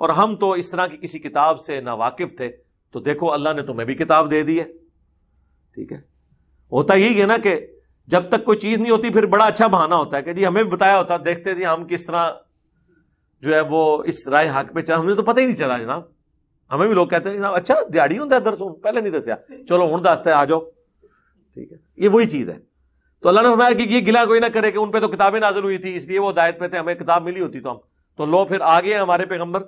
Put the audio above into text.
और हम तो इस तरह की किसी किताब से नावाकिफ थे तो देखो अल्लाह ने तुम्हें भी किताब दे दी है। ठीक है? होता यही है ना कि जब तक कोई चीज़ नहीं होती, फिर बड़ा अच्छा बहाना होता है कि जी, हमें भी बताया होता, देखते जी हम किस तरह जो है वो इस राय हक पे चल हमें तो पता ही नहीं चला जनाब। हमें भी लोग कहते हैं, जनाब अच्छा दिहाड़ी होता है दरसों, पहले नहीं दसिया। चलो हूँ दसते आ जाओ। ठीक है? ये वही चीज़ है। तो अल्लाह ने फरमाया कि ये गिला कोई ना करे कि उन पे तो किताबें नाजिल हुई थी, इसलिए वो दायत पे थे, हमें किताब मिली होती तो हम। तो लो, फिर आ गए हमारे पैगंबर।